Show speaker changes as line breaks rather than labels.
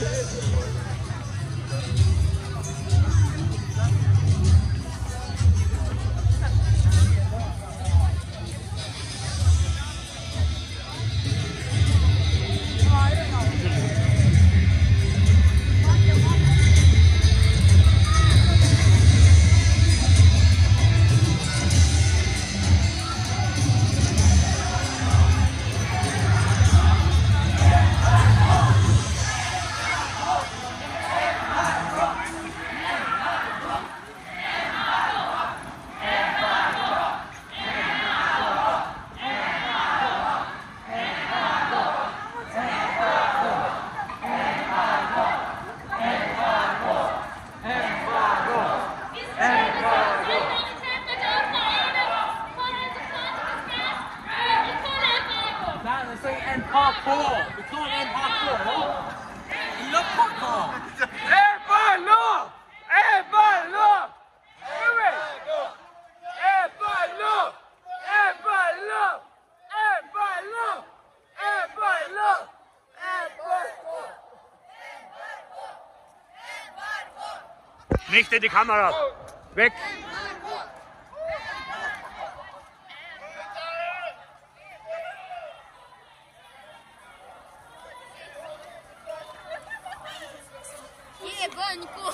Thank say end parkour. We can't end parkour. We love parkour.
Eh, ballo! Eh, ballo! Move it! Eh, ballo! Eh, ballo! Eh, ballo! Eh, ballo! Eh, ballo!
Nicht in die Kamera. Weg.
Ваньку.